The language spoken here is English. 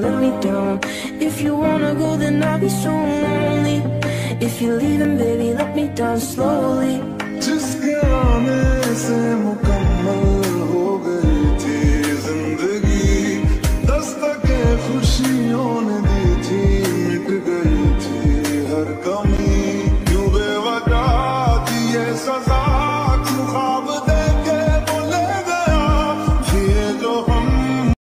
let me down. If you wanna go, then I'll be so lonely. If you're leaving, baby, let me down slowly. जिसके आने से मुकम्मल हो गई थी जिंदगी दस्तके खुशियों ने दी थी मिट गई थी हर कमी यूं बेवजह दिए सजा